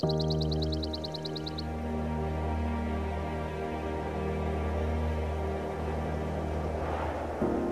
Thank you.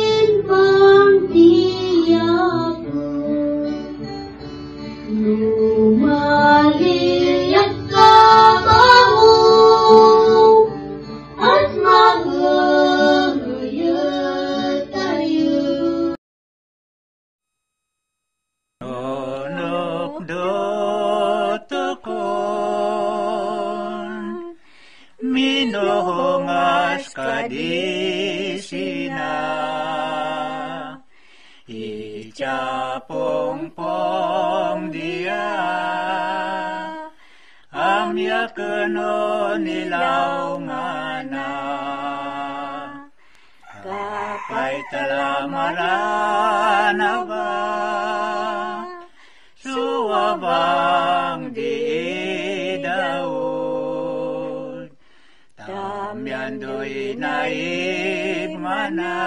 Bốc đô tớ con Mi nô hô ngás cả đi xì nà Y cha pong pong dia Am ya keno ni lao ngana Kapai talamara na ba. Đời này mana.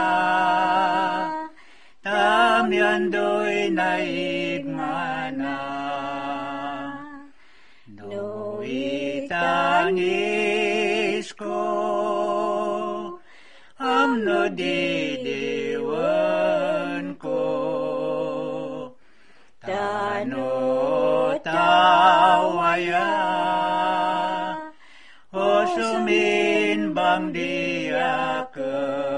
Tam nhân đời này mana. Đời ta nisco am no đi đi vẫn cô. Ta nói sumin bang diakan.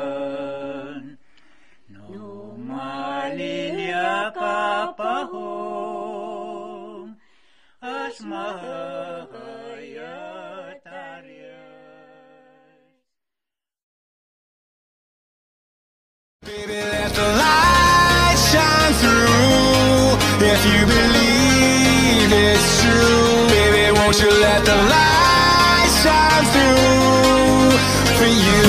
No malilya ka pa hong As mahayataryas Baby, let the light shine through. If you believe it's true, baby, won't you let the light shine through you?